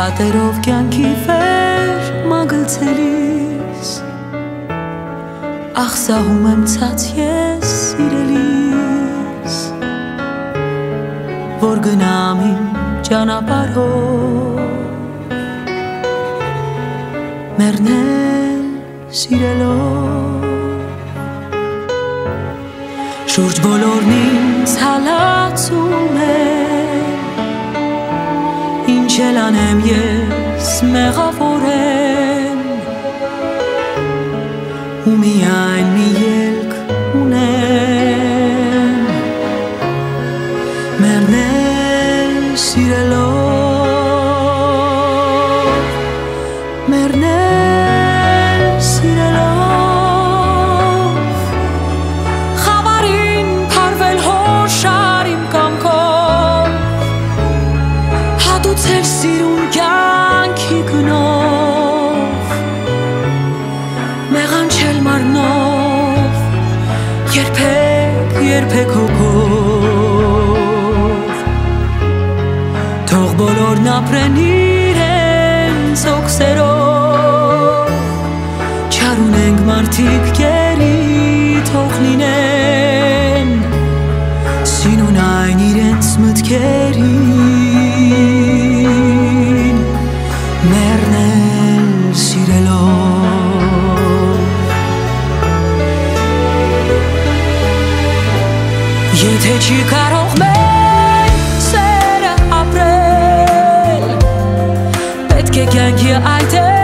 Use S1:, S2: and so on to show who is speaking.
S1: պատերով կյանքի վեր մագլցելիս ախսահում եմ ցած ես սիրելիս որ գնամ իմ ճանապարհով մեռնել սիրելով շուրջ բոլորն ինձ հալածում են ինչ էլ անեմ ես մեղավոր եմ ու միայն մի ելք ունեմ մեռնել սիրելով մեռնել սիրելով երբեք հոգով թող բոլորն ապրեն իրենց օքսերով չար ունենք մարդիկ գերի թող լինեն սինուն այն իրենց մտքերին Եթե չի կարող մեր սերը ապրել Պետք է կյանքի այդ էջերը